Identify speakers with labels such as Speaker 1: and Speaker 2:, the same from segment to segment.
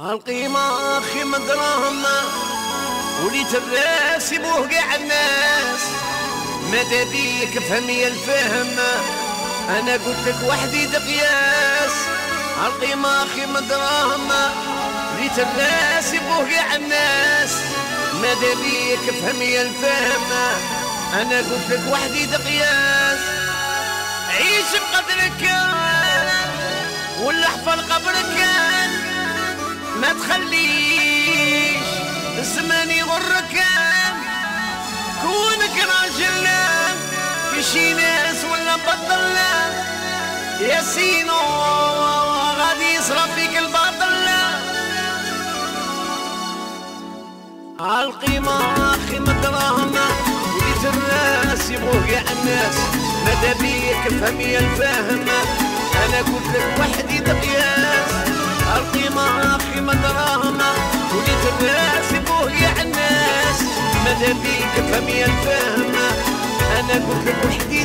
Speaker 1: القيمة أخي من دراهم وليت الراس يبوه الناس. ماذا بيك فهمي الفهم؟ أنا قلت لك وحدي دقياس القيمة أخي من دراهم وليت الراس يبوه الناس. ماذا بيك فهمي الفهم؟ أنا قلت لك وحدي دقياس عيش بقدرك ولا احفر قبرك. ما تخليش الزمان يغرك. كونك راجل في شي ناس ولا بطل. يا سينو غادي يصرف فيك الباطل. عالقيمة أخي مدراهم وليت الناس يبغوك يا الناس. ماذا بيك؟ فهمي الفهم. أنا قلت لك وحدي دقياس. القيمة قيمة دراهم وليت الناس يبوه يا الناس ماذا بيك فهمي أنا قلت لك وحدي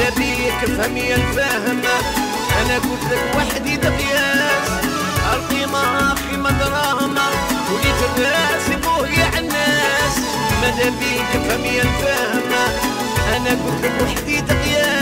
Speaker 1: ماذا بيك فهمي الفهم. أنا قلت لك وحدي دقياس القيمة قيمة دراهم وليت الناس يبغوك يا الناس ماذا بيك فهمي الفهم. أنا قلت لك وحدي دقياس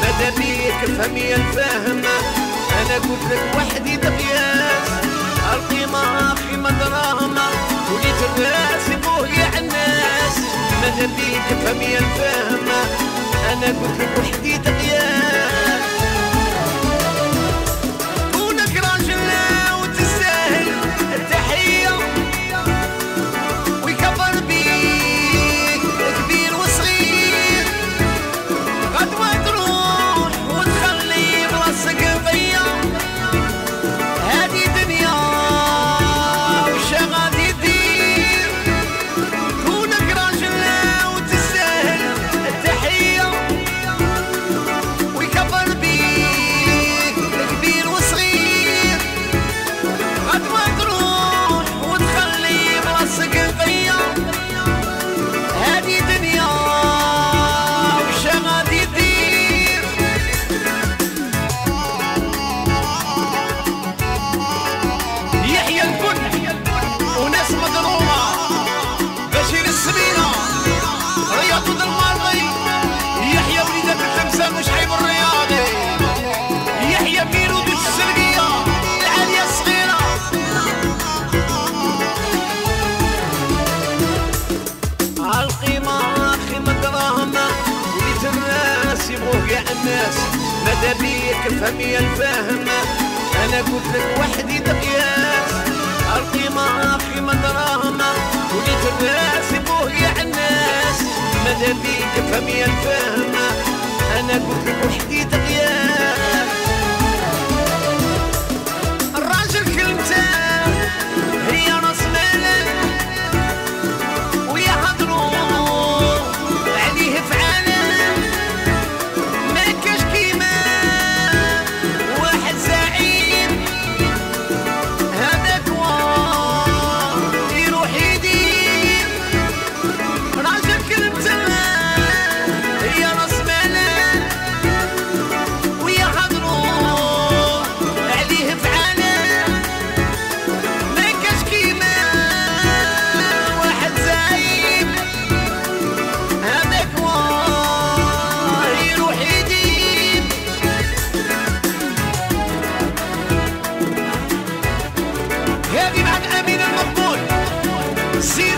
Speaker 1: ماذا بيك فهمي الفهم أنا قلت لك وحدي دقياس القيمة قيمة دراهم وليت الناس يبغوك يا الناس ماذا بيك فهمي الفهم أنا قلت لك وحدي دقياس ماذا بيك فهم يا الفهم. أنا قلت لك وحدي دقياس القيمة قيمة دراهم وليت الناس يبوه الناس. ماذا بيك فهم يا الفهم؟ See